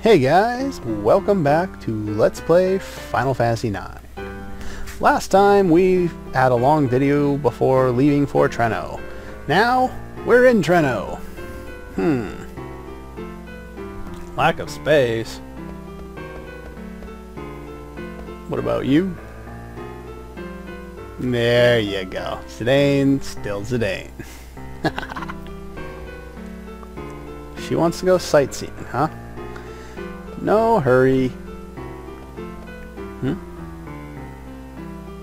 Hey guys, welcome back to Let's Play Final Fantasy IX. Last time we had a long video before leaving for Treno. Now, we're in Treno. Hmm. Lack of space. What about you? There you go. Zidane, still Zidane. She wants to go sightseeing, huh? No hurry. Hmm?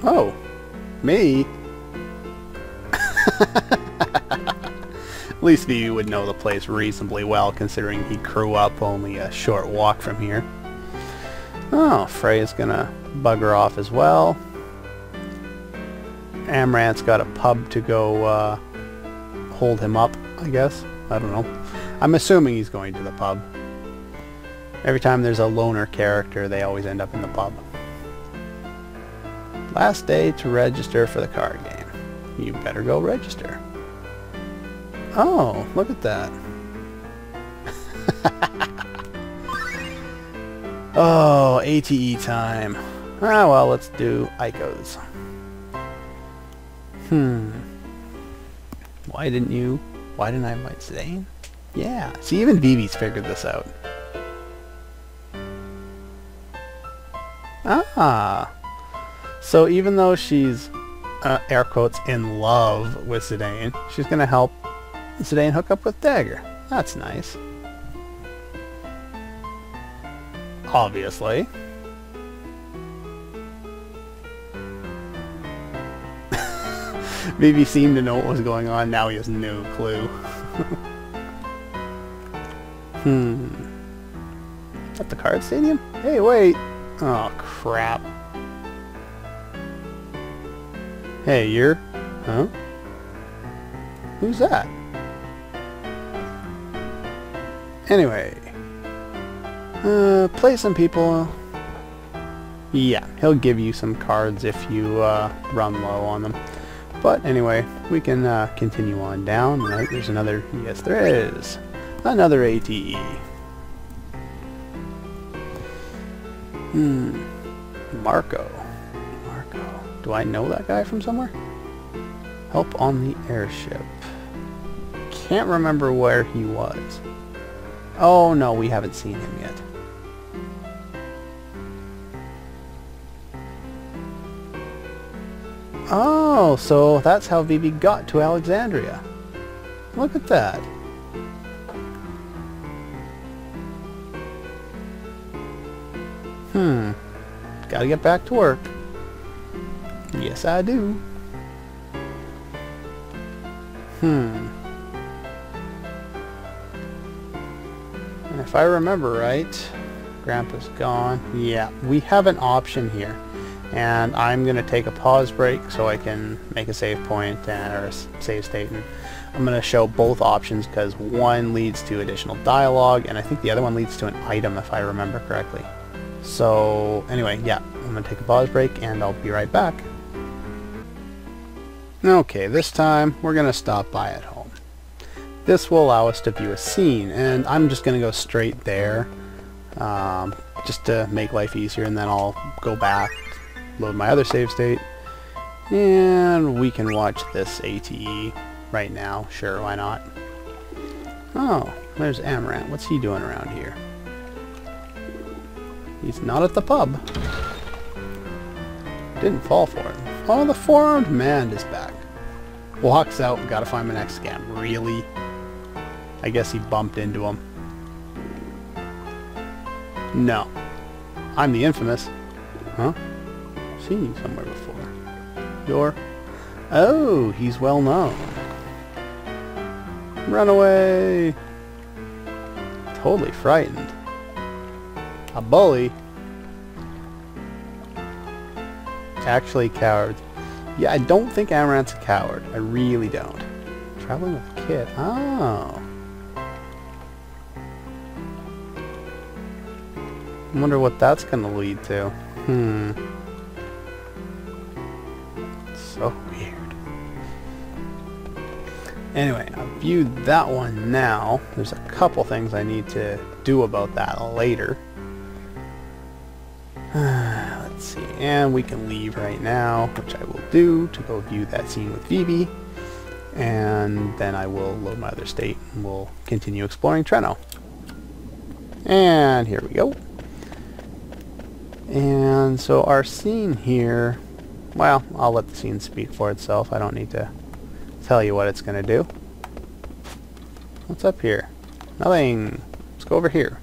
Oh, me? At least you would know the place reasonably well, considering he grew up only a short walk from here. Oh, Freya's gonna bugger off as well. Amarant's got a pub to go uh, hold him up, I guess. I don't know. I'm assuming he's going to the pub. Every time there's a loner character, they always end up in the pub. Last day to register for the card game. You better go register. Oh, look at that. oh, ATE time. Ah, well, let's do Eiko's. Hmm. Why didn't you... Why didn't I invite Zidane? Yeah. See, even Vivi's figured this out. Ah. So even though she's, uh, air quotes, in love with Zidane, she's going to help Zidane hook up with Dagger. That's nice. Obviously. Vivi seemed to know what was going on, now he has no clue. hmm. At the card stadium? Hey, wait! Oh, crap. Hey, you're... Huh? Who's that? Anyway. Uh, play some people. Yeah, he'll give you some cards if you uh, run low on them. But anyway, we can uh, continue on down. Right, there's another... Yes, there is. Another ATE. Hmm. Marco. Marco. Do I know that guy from somewhere? Help on the airship. Can't remember where he was. Oh no, we haven't seen him yet. Oh, so that's how Vivi got to Alexandria. Look at that. Gotta get back to work. Yes, I do. Hmm. And if I remember right, Grandpa's gone. Yeah, we have an option here. And I'm going to take a pause break so I can make a save point and, or a save state. And I'm going to show both options because one leads to additional dialogue and I think the other one leads to an item if I remember correctly. So anyway, yeah, I'm going to take a pause break and I'll be right back. Okay, this time we're going to stop by at home. This will allow us to view a scene, and I'm just going to go straight there, um, just to make life easier, and then I'll go back, load my other save state, and we can watch this ATE right now. Sure, why not? Oh, there's Amarant. What's he doing around here? He's not at the pub. Didn't fall for it. Oh, the four-armed man is back. Walks out, gotta find my next scam. Really? I guess he bumped into him. No. I'm the infamous. Huh? Seen you somewhere before. You're... Oh, he's well known. Run away! Totally frightened. A bully? Actually cowards. Yeah, I don't think Amarant's a coward. I really don't. Traveling with Kit. Oh. I wonder what that's going to lead to. Hmm. So weird. Anyway, I've viewed that one now. There's a couple things I need to do about that later. And we can leave right now, which I will do to go view that scene with Vivi. And then I will load my other state and we'll continue exploring Treno. And here we go. And so our scene here, well, I'll let the scene speak for itself. I don't need to tell you what it's going to do. What's up here? Nothing. Let's go over here.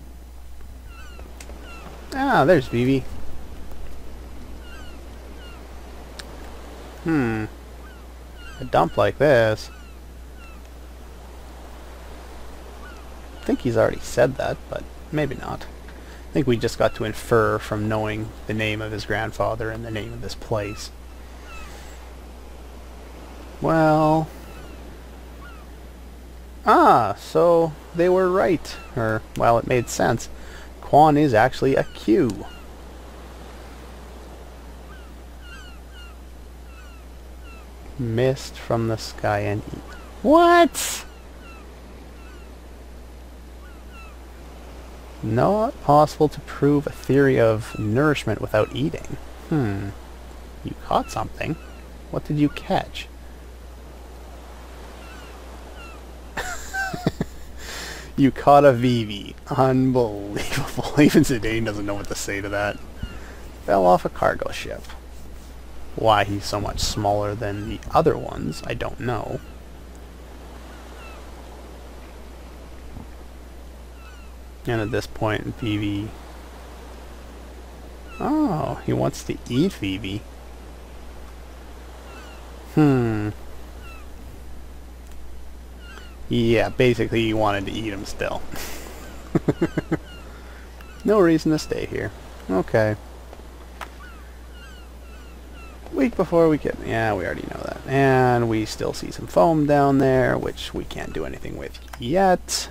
Ah, there's Vivi. Hmm. A dump like this. I think he's already said that, but maybe not. I think we just got to infer from knowing the name of his grandfather and the name of this place. Well... Ah, so they were right. Or, well, it made sense. Quan is actually a Q. Mist from the sky and eat. What? Not possible to prove a theory of nourishment without eating. Hmm. You caught something. What did you catch? you caught a Vivi. Unbelievable. Even Zidane doesn't know what to say to that. Fell off a cargo ship. Why he's so much smaller than the other ones, I don't know. And at this point, Phoebe... Oh, he wants to eat Phoebe. Hmm. Yeah, basically he wanted to eat him still. no reason to stay here. Okay. Week before we get... Yeah, we already know that. And we still see some foam down there, which we can't do anything with yet.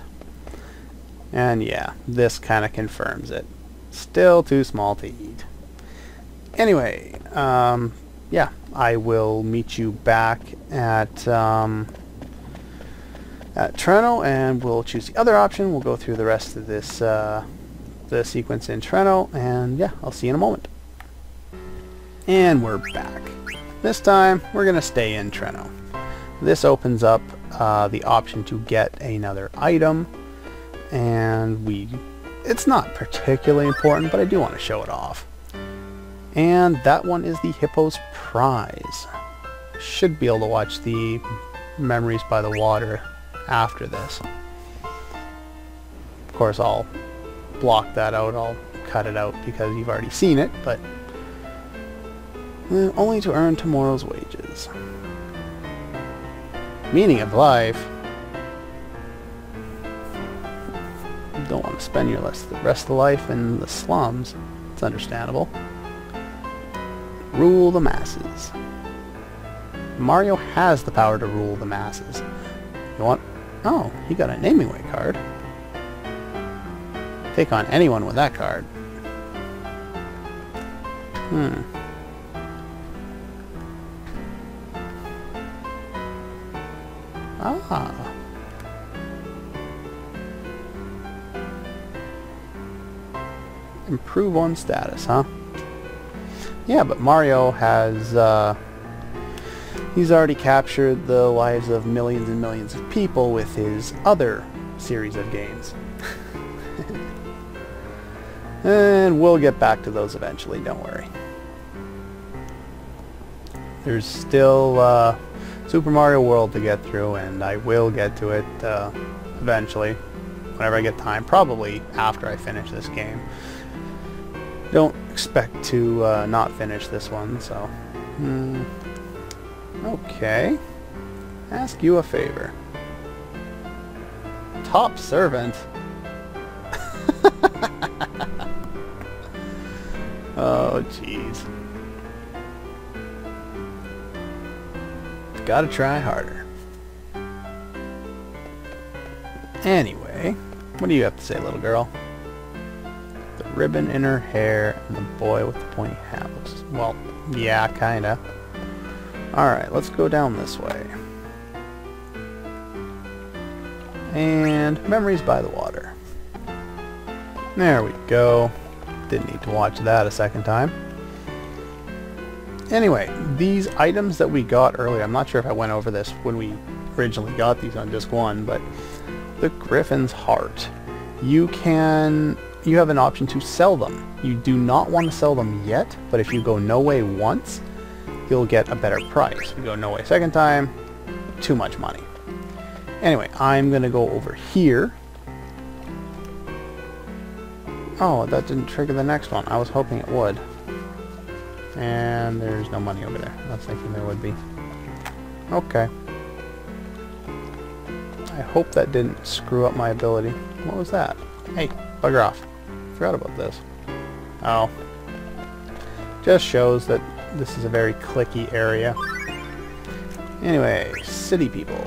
And yeah, this kind of confirms it. Still too small to eat. Anyway, um, yeah, I will meet you back at, um, at Treno, and we'll choose the other option. We'll go through the rest of this, uh, the sequence in Treno, and yeah, I'll see you in a moment. And we're back. This time, we're going to stay in Treno. This opens up uh, the option to get another item, and we it's not particularly important, but I do want to show it off. And that one is the Hippo's Prize. Should be able to watch the Memories by the Water after this. Of course, I'll block that out. I'll cut it out because you've already seen it, but only to earn tomorrow's wages. Meaning of life don't want to spend your rest of the life in the slums. It's understandable. Rule the masses. Mario has the power to rule the masses. You want... Oh, he got a Namingway card. Take on anyone with that card. Hmm. Improve on status, huh? Yeah, but Mario has, uh, he's already captured the lives of millions and millions of people with his other series of games. and we'll get back to those eventually, don't worry. There's still uh, Super Mario World to get through, and I will get to it uh, eventually, whenever I get time, probably after I finish this game. Don't expect to uh, not finish this one, so... Hmm. Okay. Ask you a favor. Top servant? oh, jeez. Gotta try harder. Anyway, what do you have to say, little girl? The ribbon in her hair, and the boy with the pointy hat looks... Well, yeah, kinda. Alright, let's go down this way. And Memories by the Water. There we go. Didn't need to watch that a second time. Anyway, these items that we got earlier, I'm not sure if I went over this when we originally got these on disc one, but the Griffin's Heart. You can, you have an option to sell them. You do not want to sell them yet, but if you go no way once, you'll get a better price. If you go no way second time, too much money. Anyway, I'm going to go over here. Oh, that didn't trigger the next one. I was hoping it would. And there's no money over there. I was thinking there would be. Okay. I hope that didn't screw up my ability. What was that? Hey, bugger off. Forgot about this. Oh. Just shows that this is a very clicky area. Anyway, city people.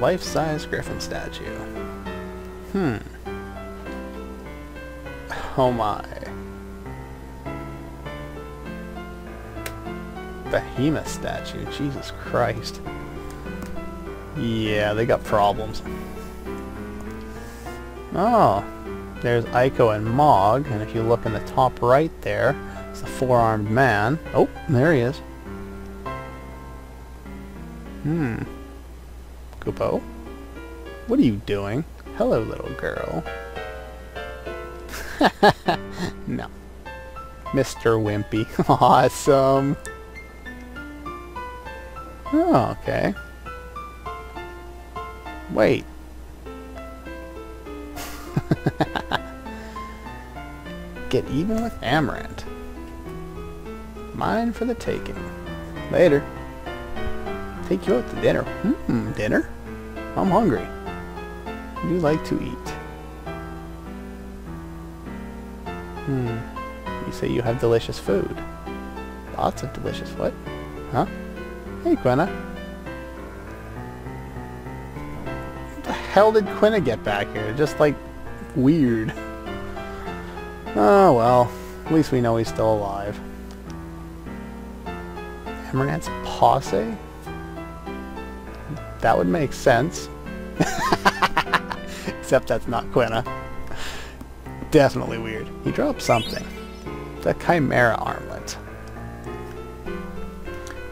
Life-size griffin statue. Hmm. Oh my. Behemoth statue. Jesus Christ. Yeah, they got problems. Oh, there's Eiko and Mog, and if you look in the top right there, it's the four-armed man. Oh, there he is. Hmm. Kupo? What are you doing? Hello, little girl. no. Mr. Wimpy. Awesome. Oh, okay. Wait. Get even with Amarant. Mine for the taking. Later. Take you out to dinner. Hmm, dinner? I'm hungry. You like to eat. Say you have delicious food. Lots of delicious what? Huh? Hey. What the hell did Quina get back here? Just, like, weird. Oh, well. At least we know he's still alive. Amarant's posse? That would make sense. Except that's not Quina. Definitely weird. He dropped something. The Chimera armlet.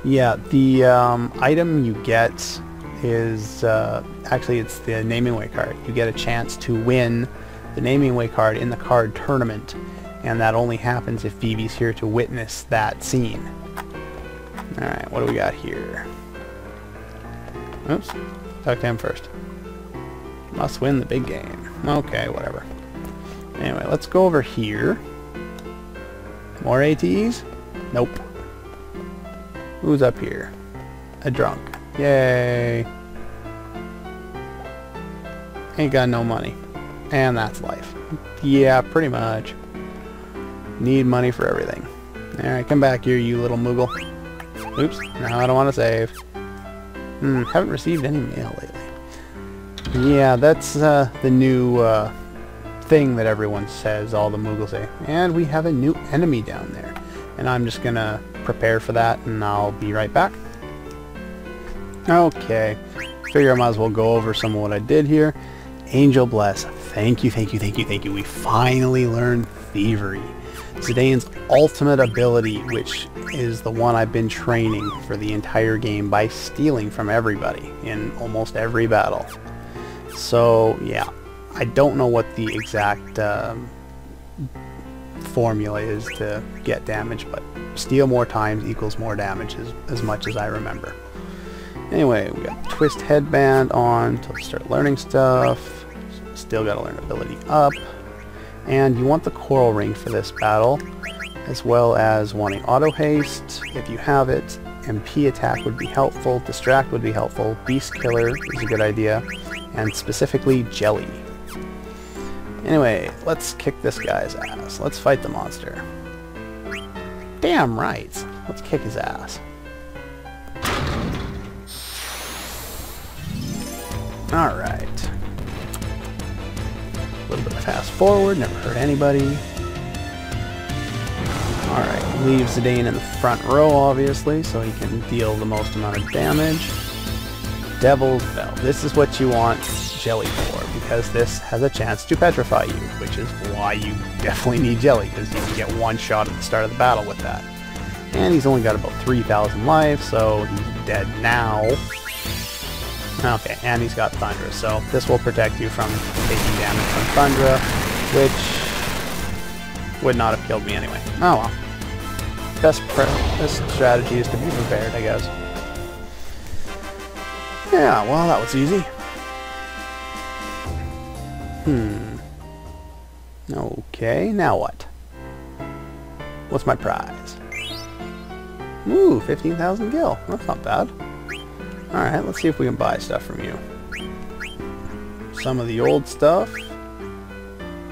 Yeah, the um, item you get is uh, actually it's the Namingway card. You get a chance to win the Namingway card in the card tournament, and that only happens if Vivi's here to witness that scene. All right, what do we got here? Oops, talk to him first. Must win the big game. Okay, whatever. Anyway, let's go over here. More ATEs? Nope. Who's up here? A drunk. Yay. Ain't got no money. And that's life. Yeah, pretty much. Need money for everything. Alright, come back here, you little moogle. Oops, no, I don't want to save. Hmm, haven't received any mail lately. Yeah, that's uh, the new uh, thing that everyone says, all the Moogles say. And we have a new enemy down there. And I'm just gonna prepare for that and I'll be right back. Okay, figure I might as well go over some of what I did here. Angel Bless, thank you, thank you, thank you, thank you. We finally learned Thievery. Zidane's ultimate ability, which is the one I've been training for the entire game by stealing from everybody in almost every battle. So, yeah, I don't know what the exact um, formula is to get damage, but steal more times equals more damage as, as much as I remember. Anyway, we got Twist Headband on to start learning stuff. Still got to learn ability up. And you want the Coral Ring for this battle, as well as wanting Auto Haste if you have it. MP attack would be helpful, Distract would be helpful, Beast Killer is a good idea, and specifically Jelly. Anyway, let's kick this guy's ass. Let's fight the monster. Damn right. Let's kick his ass. Alright. A little bit of fast forward, never hurt anybody. Alright, leave Zidane in the front row, obviously, so he can deal the most amount of damage. Devil's Bell. This is what you want jelly for, because this has a chance to petrify you, which is why you definitely need jelly, because you can get one shot at the start of the battle with that. And he's only got about 3,000 life, so he's dead now. Okay, and he's got Thundra, so this will protect you from taking damage from Thundra, which would not have killed me anyway. Oh well. Best, best strategy is to be prepared, I guess. Yeah, well, that was easy. Hmm. Okay, now what? What's my prize? Ooh, 15,000 gil. That's not bad. Alright, let's see if we can buy stuff from you. Some of the old stuff.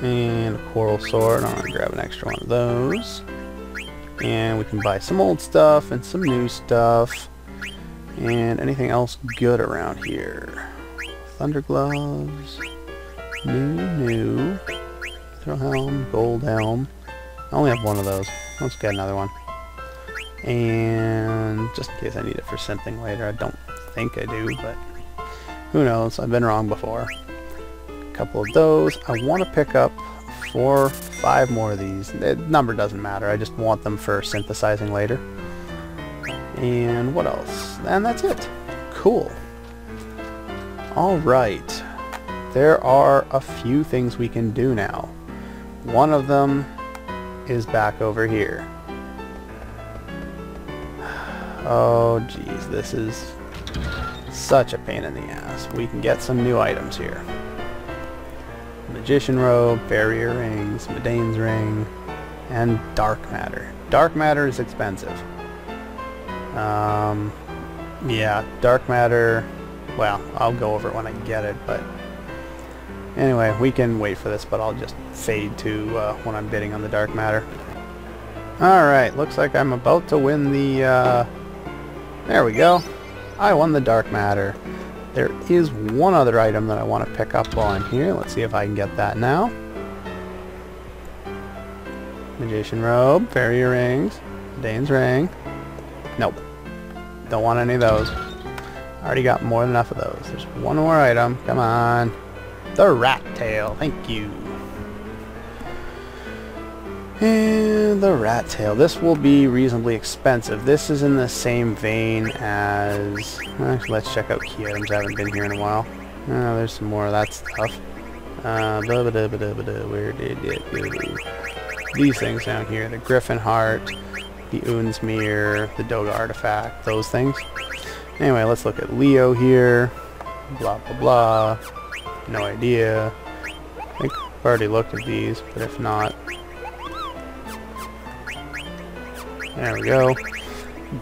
And a coral sword. I'm going to grab an extra one of those. And we can buy some old stuff and some new stuff. And anything else good around here? Thunder gloves. New, new. Throw helm, gold helm. I only have one of those. Let's get another one. And just in case I need it for something later. I don't think I do, but who knows. I've been wrong before. A couple of those. I want to pick up four, five more of these. The number doesn't matter. I just want them for synthesizing later. And what else? And that's it. Cool. Alright. There are a few things we can do now. One of them is back over here. Oh geez, this is such a pain in the ass. We can get some new items here. Magician Robe, Barrier Rings, Madain's Ring, and Dark Matter. Dark Matter is expensive. Um, yeah, Dark Matter, well, I'll go over it when I get it, but anyway, we can wait for this, but I'll just fade to uh, when I'm bidding on the Dark Matter. Alright, looks like I'm about to win the, uh, there we go. I won the Dark Matter. There is one other item that I want to pick up while I'm here. Let's see if I can get that now. Magician Robe, Fairy Rings, Dane's Ring. Nope. Don't want any of those. Already got more than enough of those. There's one more item. Come on. The Rat Tail. Thank you. And the Rat Tail. This will be reasonably expensive. This is in the same vein as... Actually, let's check out key items. I haven't been here in a while. Oh, there's some more of that stuff. Uh, blah, blah, blah, Where did it go? These things down here. The Griffin Heart, the Unsmere, the Doga Artifact, those things. Anyway, let's look at Leo here. Blah, blah, blah. No idea. I think I've already looked at these, but if not, There we go.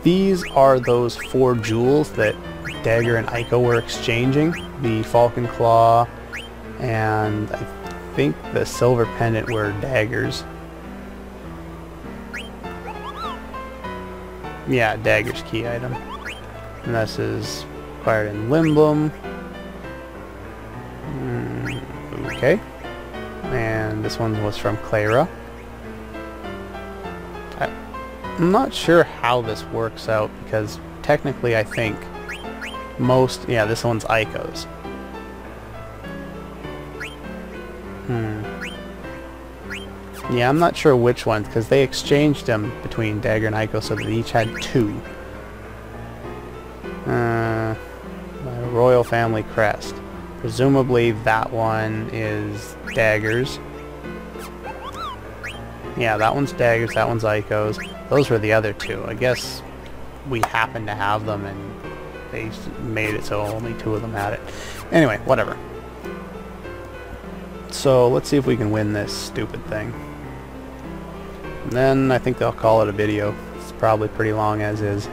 These are those four jewels that Dagger and Eiko were exchanging. The Falcon Claw and I think the Silver Pendant were daggers. Yeah, Dagger's key item. And this is acquired in Lindblum. Mm, okay. And this one was from Cleyra. I'm not sure how this works out because technically I think most... Yeah, this one's Eiko's. Hmm. Yeah, I'm not sure which ones because they exchanged them between Dagger and Eiko so they each had two. Uh, Royal Family Crest. Presumably that one is Dagger's. Yeah, that one's Dagger's, that one's Eiko's. Those were the other two. I guess we happened to have them and they made it so only two of them had it. Anyway, whatever. So let's see if we can win this stupid thing. Then I think they'll call it a video. It's probably pretty long as is.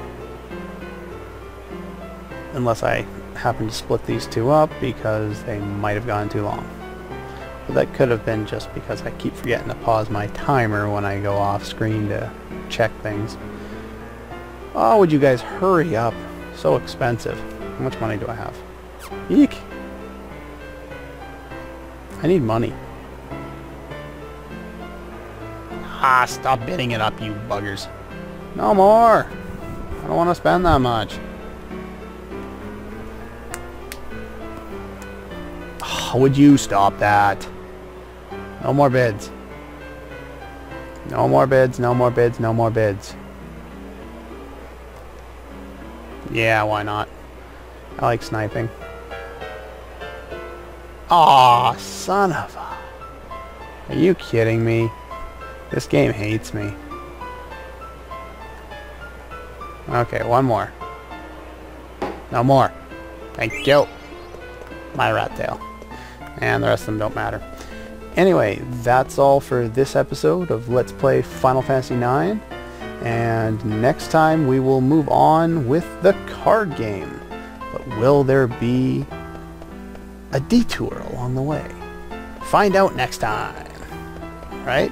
Unless I happen to split these two up because they might have gone too long. But that could have been just because I keep forgetting to pause my timer when I go off screen to check things. Oh, would you guys hurry up? So expensive. How much money do I have? Eek! I need money. Ah, stop bidding it up, you buggers. No more! I don't want to spend that much. Oh, would you stop that? No more bids. No more bids, no more bids, no more bids. Yeah, why not? I like sniping. Aw, son of a... Are you kidding me? This game hates me. Okay, one more. No more. Thank you. My rat tail. And the rest of them don't matter. Anyway, that's all for this episode of Let's Play Final Fantasy IX. And next time we will move on with the card game. But will there be a detour along the way? Find out next time. Right?